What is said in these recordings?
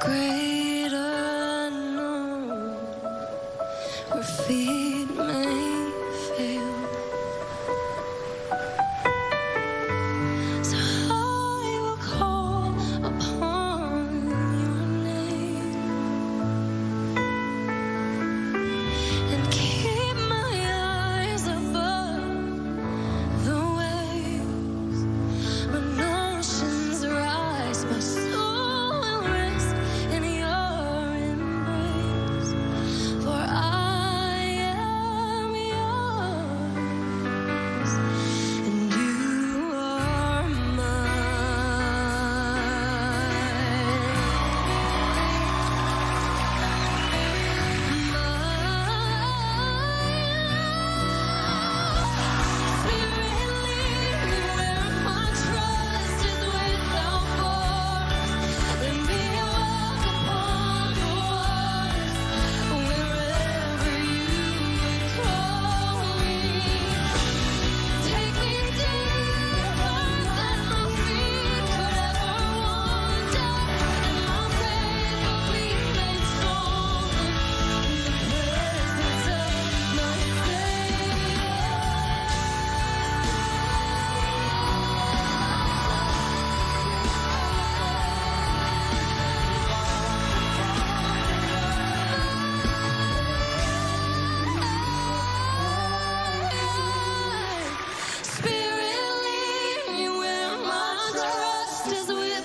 Great.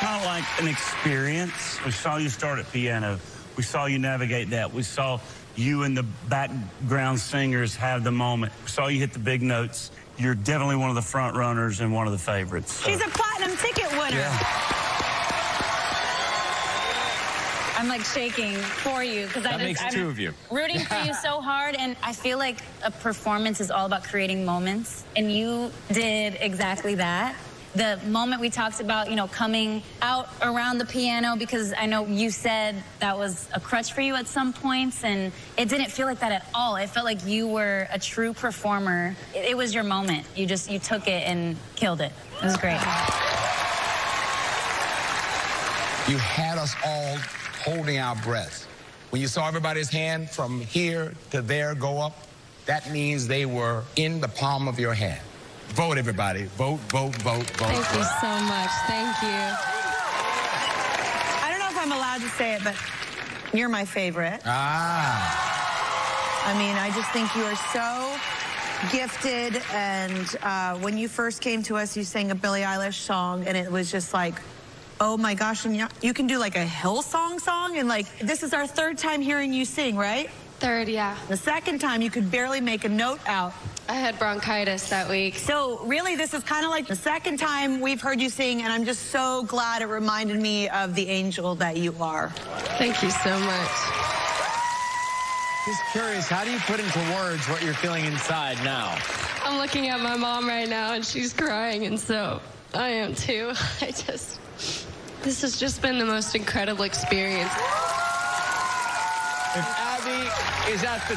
kind of like an experience. We saw you start at piano. We saw you navigate that. We saw you and the background singers have the moment. We saw you hit the big notes. You're definitely one of the front runners and one of the favorites. So. She's a platinum ticket winner. Yeah. I'm like shaking for you because I That just, makes I'm two of you. rooting for you so hard, and I feel like a performance is all about creating moments, and you did exactly that. The moment we talked about, you know, coming out around the piano because I know you said that was a crutch for you at some points, and it didn't feel like that at all. It felt like you were a true performer. It, it was your moment. You just you took it and killed it. It was great. You had us all holding our breath. When you saw everybody's hand from here to there go up, that means they were in the palm of your hand. Vote, everybody. Vote, vote, vote, vote. Thank you so much. Thank you. I don't know if I'm allowed to say it, but you're my favorite. Ah. I mean, I just think you are so gifted. And uh, when you first came to us, you sang a Billie Eilish song, and it was just like, oh my gosh, and you- you can do like a Hillsong song. And like, this is our third time hearing you sing, right? Third, yeah. The second time, you could barely make a note out. I had bronchitis that week. So really, this is kind of like the second time we've heard you sing, and I'm just so glad it reminded me of the angel that you are. Thank you so much. Just curious, how do you put into words what you're feeling inside now? I'm looking at my mom right now and she's crying, and so I am too. I just, this has just been the most incredible experience. If Abi is at the